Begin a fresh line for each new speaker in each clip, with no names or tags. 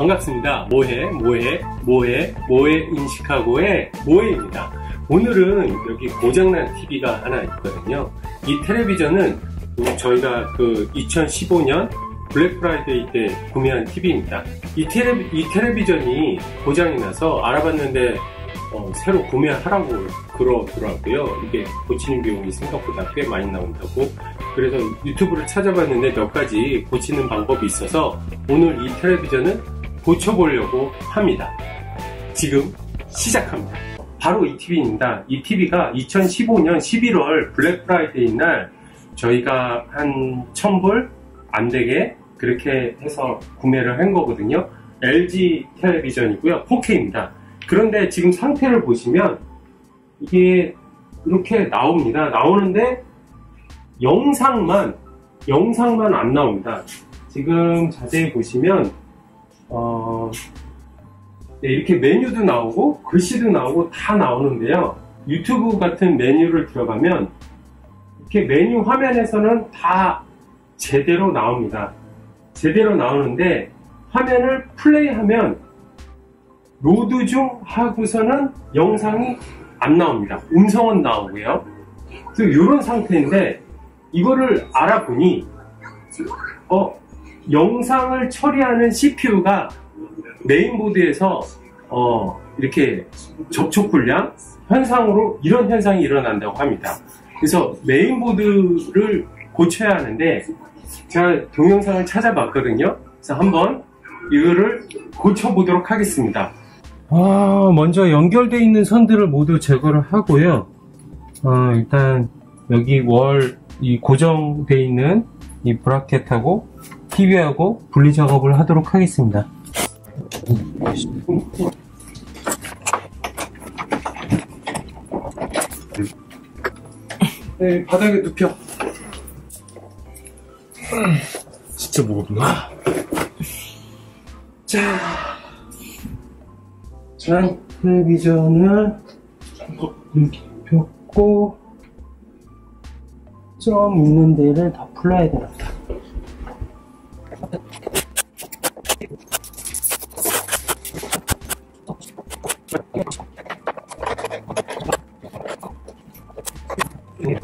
반갑습니다. 모해, 모해, 모해, 모해 in 시카고의 모해입니다. 오늘은 여기 고장난 TV가 하나 있거든요. 이 텔레비전은 저희가 그 2015년 블랙 프라이데이 때 구매한 TV입니다. 이, 텔레, 이 텔레비전이 고장이 나서 알아봤는데 어, 새로 구매하라고 그러더라고요. 이게 고치는 비용이 생각보다 꽤 많이 나온다고. 그래서 유튜브를 찾아봤는데 몇 가지 고치는 방법이 있어서 오늘 이 텔레비전은 고쳐보려고 합니다. 지금 시작합니다. 바로 이 TV입니다. 이 TV가 2015년 11월 블랙 프라이데이 날 저희가 한 1000불 안 되게 그렇게 해서 구매를 한 거거든요. LG 텔레비전이고요. 4K입니다. 그런데 지금 상태를 보시면 이게 이렇게 나옵니다. 나오는데 영상만 영상만 안 나옵니다. 지금 자세히 보시면 어, 네, 이렇게 메뉴도 나오고 글씨도 나오고 다 나오는데요. 유튜브 같은 메뉴를 들어가면 이렇게 메뉴 화면에서는 다 제대로 나옵니다. 제대로 나오는데 화면을 플레이하면 로드 중 하고서는 영상이 안 나옵니다. 음성은 나오고요. 그래서 이런 상태인데 이거를 알아보니 어, 영상을 처리하는 CPU가 메인보드에서 어, 이렇게 접촉 불량 현상으로 이런 현상이 일어난다고 합니다. 그래서 메인보드를 고쳐야 하는데 제가 동영상을 찾아봤거든요. 그래서 한번 이거를 고쳐보도록 하겠습니다. 아, 먼저 연결되어 있는 선들을 모두 제거를 하고요. 어, 일단 여기 월 이 고정되어 있는 이 브라켓하고 TV하고 분리 작업을 하도록 하겠습니다. 네, 바닥에 눕혀.
진짜 무겁구나.
자, 자, 텔레비전을 눕혔고, 점 있는 데를 다 풀어야 되겠다. 네.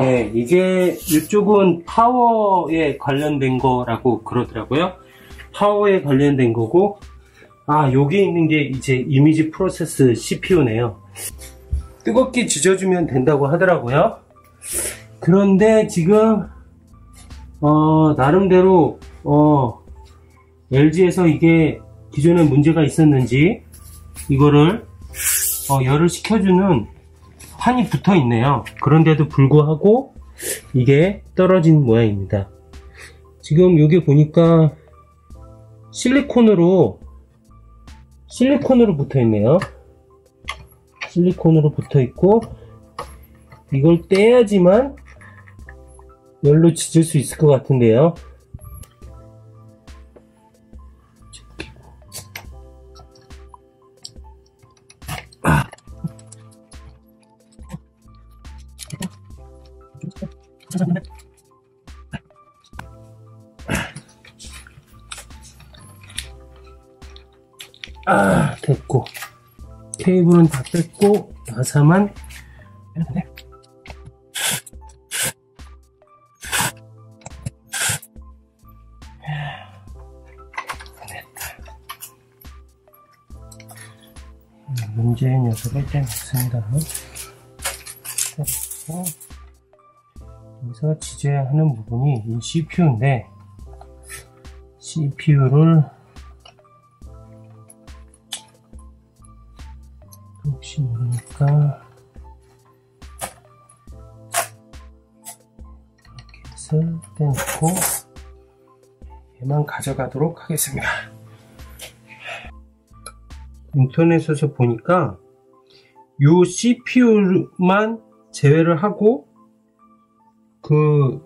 네, 이게 이쪽은 파워에 관련된 거라고 그러더라고요. 파워에 관련된 거고, 아, 여기 있는 게 이제 이미지 프로세스 CPU네요. 뜨겁게 지져주면 된다고 하더라고요. 그런데 지금, 어, 나름대로, 어, LG에서 이게 기존에 문제가 있었는지, 이거를, 어, 열을 식혀주는 판이 붙어 있네요. 그런데도 불구하고 이게 떨어진 모양입니다. 지금 여기 보니까 실리콘으로 실리콘으로 붙어 있네요. 실리콘으로 붙어 있고 이걸 떼야지만 열로 지질 수 있을 것 같은데요. 아, 됐고. 케이블은 다 뺐고, 나사만 빼면 돼. 문제의 녀석을 떼냈습니다. 떼고, 여기서 지져야 하는 부분이 이 CPU인데, CPU를 혹시 모르니까 이렇게 해서 떼놓고 얘만 가져가도록 하겠습니다. 인터넷에서 보니까 이 CPU만 제외를 하고 그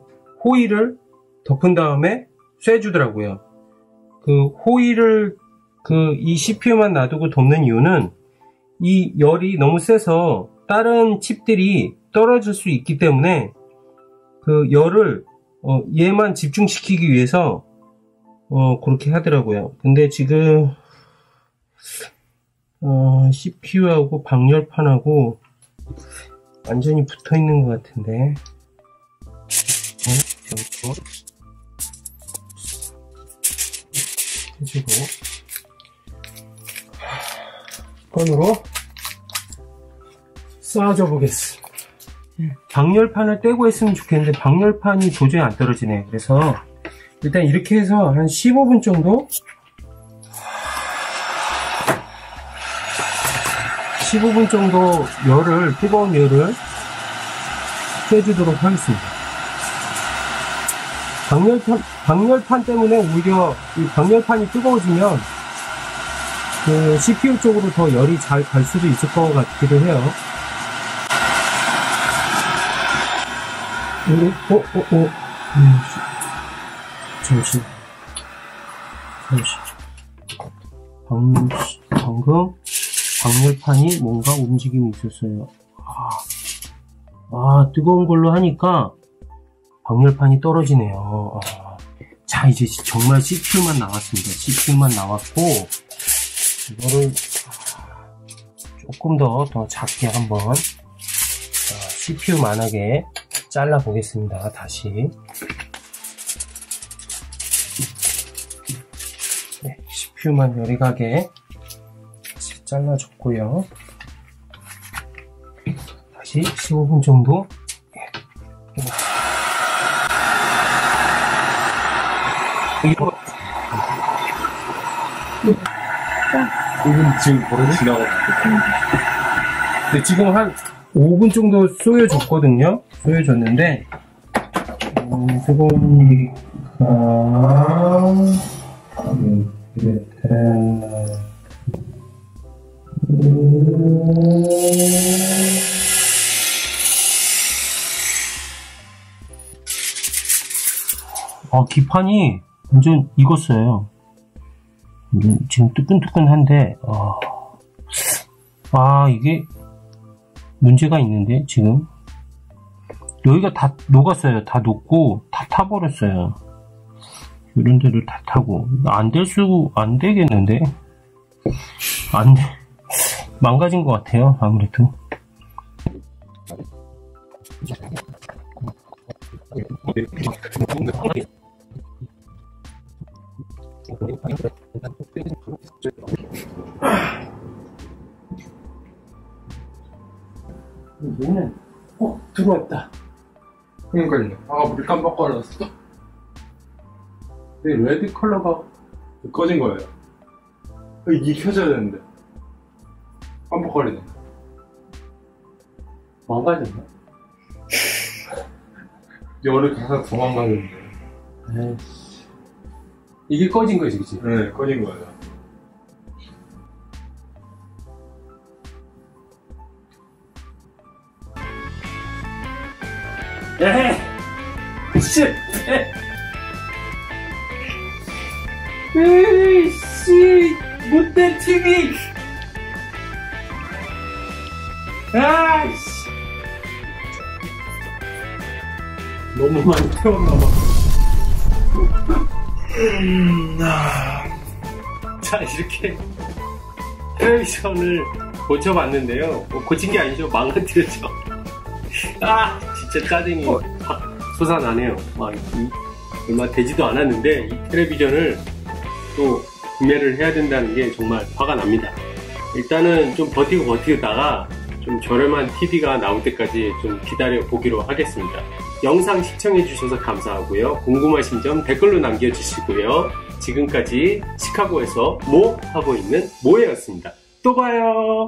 호일을 덮은 다음에 쇠주더라고요. 그 호일을 그 이 CPU만 놔두고 덮는 이유는 이 열이 너무 세서 다른 칩들이 떨어질 수 있기 때문에 그 열을 어, 얘만 집중시키기 위해서 어, 그렇게 하더라고요. 근데 지금 어, CPU하고 방열판하고 완전히 붙어 있는 것 같은데. 어, 이거 해주고 건으로 쌓아줘 보겠습니다. 방열판을 떼고 했으면 좋겠는데 방열판이 도저히 안 떨어지네. 그래서 일단 이렇게 해서 한 15분 정도 15분 정도 열을 뜨거운 열을 쬐주도록 하겠습니다. 방열판, 방열판 때문에 오히려 이 방열판이 뜨거워지면 그 CPU 쪽으로 더 열이 잘 갈 수도 있을 것 같기도 해요. 어, 어, 어, 어. 음, 잠시. 잠시. 방, 방금 방열판이 뭔가 움직임이 있었어요. 아, 아 뜨거운 걸로 하니까 방열판이 떨어지네요. 아, 자, 이제 정말 CPU만 나왔습니다. CPU만 나왔고, 이거를 조금 더, 더 작게 한번 CPU만하게 잘라 보겠습니다. 다시. 네, CPU만 요리 가게 잘라줬고요. 다시 15분 정도
5분 지금 바로 지나갔어.
네, 지금 한 5분 정도 쏘여줬거든요. 쏘여줬는데 음, 음, 이렇게 아, 기판이 완전 익었어요. 지금 뜨끈뜨끈한데, 아, 아, 이게 문제가 있는데, 지금. 여기가 다 녹았어요. 다 녹고, 다 타버렸어요. 이런 데를 다 타고. 안 될 수, 안 되겠는데? 안 돼. 망가진 것 같아요, 아무래도. 얘는, 어, 들어왔다.
그러니까요. 아, 물 깜빡거렸어.
왜 레드 컬러가
꺼진 거예요. 이게 켜져야 되는데. 깜빡거리네.
망가졌나?
열을 가서 도망가는데.
에이씨. 이게 꺼진 거지, 그치?
네, 꺼진 거예요.
에헤! 씨! 에이 씨! 못된 TV! 아이씨! 너무 많이 태웠나봐. 음, 아. 자, 이렇게 텔레비전을 고쳐봤는데요. 뭐 고친 게 아니죠. 망가뜨렸죠. 아, 진짜 짜증이 확 솟아나네요. 막, 이, 얼마 되지도 않았는데, 이 텔레비전을 또 구매를 해야 된다는 게 정말 화가 납니다. 일단은 좀 버티고 버티다가 좀 저렴한 TV가 나올 때까지 좀 기다려 보기로 하겠습니다. 영상 시청해주셔서 감사하고요. 궁금하신 점 댓글로 남겨주시고요. 지금까지 시카고에서 뭐 하고 있는 모예였습니다. 또 봐요.